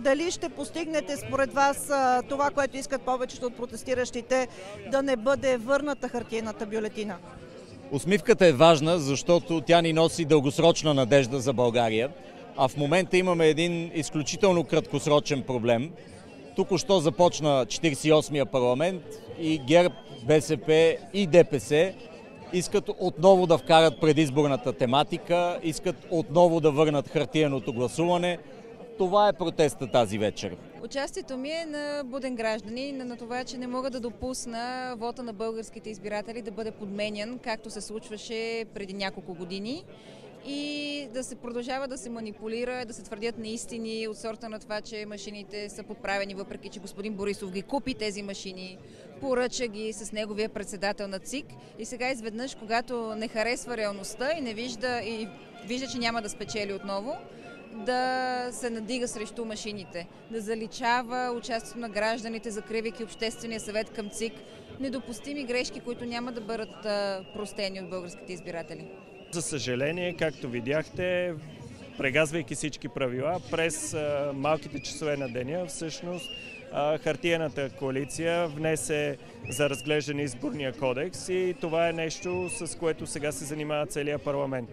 Дали ще постигнете според вас това, което искат повечето от протестиращите, да не бъде върната хартиената бюлетина? Усмивката е важна, защото тя ни носи дългосрочна надежда за България. А в момента имаме един изключително краткосрочен проблем. Тук-що започна 48-я парламент и ГЕРБ, БСП и ДПС искат отново да вкарат предизборната тематика, искат отново да върнат хартиеното гласуване. Това е протеста тази вечер. Участието ми е на буден граждани, на това, че не мога да допусна вота на българските избиратели да бъде подменян, както се случваше преди няколко години и да се продължава да се манипулира, да се твърдят неистини от сорта на това, че машините са подправени, въпреки че господин Борисов ги купи тези машини, поръча ги с неговия председател на ЦИК и сега изведнъж, когато не харесва реалността и не вижда, и вижда, че няма да спечели отново, да се надига срещу машините, да заличава участието на гражданите, закривайки Обществения съвет към ЦИК. Недопустими грешки, които няма да бъдат простени от българските избиратели. За съжаление, както видяхте, прегазвайки всички правила, през малките часове на деня, всъщност хартиената коалиция внесе за разглеждане изборния кодекс и това е нещо, с което сега се занимава целият парламент.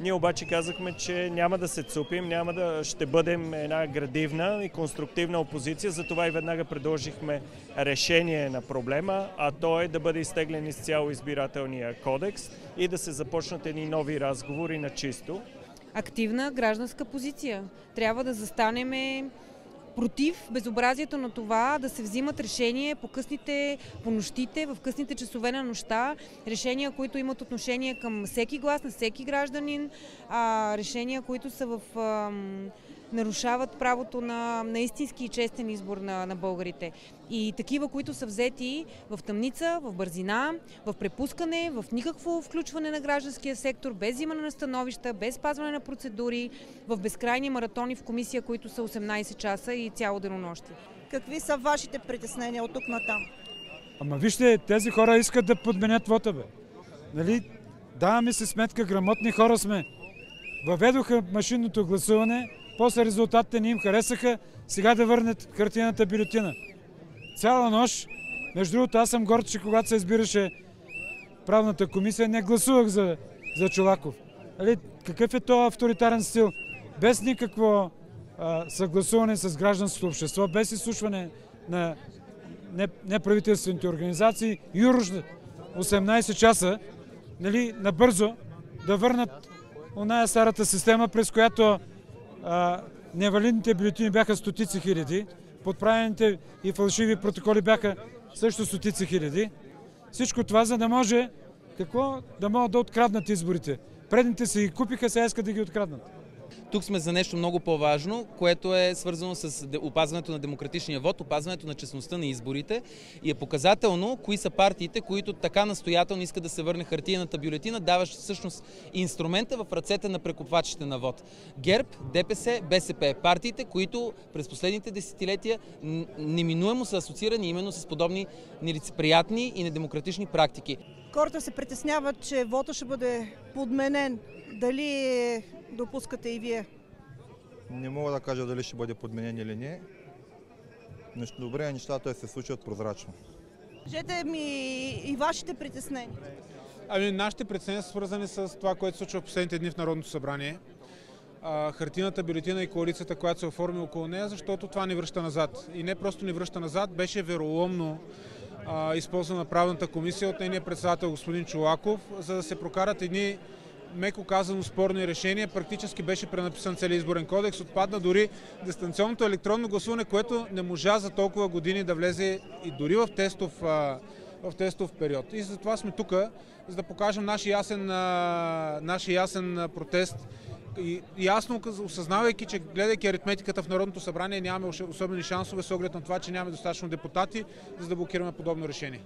Ние обаче казахме, че няма да се цупим, няма да ще бъдем една градивна и конструктивна опозиция, затова и веднага предложихме решение на проблема, а то е да бъде изтеглен изцяло избирателния кодекс и да се започнат едни нови разговори на чисто. Активна гражданска позиция. Трябва да застанеме против безобразието на това да се взимат решения по късните, по нощите, в късните часове на нощта, решения, които имат отношение към всеки глас на всеки гражданин, а, решения, които са в нарушават правото на, на истински и честен избор на, на българите. И такива, които са взети в тъмница, в бързина, в препускане, в никакво включване на гражданския сектор, без взимане на становища, без спазване на процедури, в безкрайни маратони в комисия, които са 18 часа и цяло денонощие. Какви са вашите притеснения от тук на там? Ама вижте, тези хора искат да подменят вота, бе. Нали? Даваме си сметка, грамотни хора сме. Въведоха машинното гласуване, после резултатите не им харесаха, сега да върнат хартиената бюлетина. Цяла нощ, между другото, аз съм горд, че когато се избираше правната комисия, не гласувах за, за Чолаков. Али, какъв е този авторитарен стил? Без никакво а, съгласуване с гражданското общество, без изслушване на неправителствените организации, юрочно 18 часа, нали, набързо да върнат оная старата система, през която невалидните бюлетини бяха стотици хиляди, подправените и фалшиви протоколи бяха също стотици хиляди. Всичко това, за да може какво? Да могат да откраднат изборите. Предните се ги купиха, сега искат да ги откраднат. Тук сме за нещо много по-важно, което е свързано с опазването на демократичния вод, опазването на честността на изборите и е показателно кои са партиите, които така настоятелно искат да се върне хартиената бюлетина, даващ всъщност инструмента в ръцете на прекупвачите на вод. ГЕРБ, ДПС, БСП. Партиите, които през последните десетилетия неминуемо са асоциирани именно с подобни нелицеприятни и недемократични практики. Хората се притесняват, че вода ще бъде подменен. Дали допускате и вие? Не мога да кажа дали ще бъде подменен или не. Добре е нещата да се случват прозрачно. Кажете ми и вашите притеснения. Ами, нашите притеснения са свързани с това, което се случва в последните дни в Народното събрание. хартината бюлетина и коалицията, която се оформи около нея, защото това ни връща назад. И не просто ни връща назад, беше вероломно използвана правната комисия от нейния председател господин Чулаков, за да се прокарат едни меко казано спорни решения. Практически беше пренаписан целият изборен кодекс. Отпадна дори дистанционното електронно гласуване, което не можа за толкова години да влезе и дори в тестов, в тестов период. И затова сме тук, за да покажем нашия ясен, нашия ясен протест и ясно осъзнавайки, че гледайки аритметиката в Народното събрание нямаме особени шансове с оглед на това, че нямаме достатъчно депутати, за да блокираме подобно решение.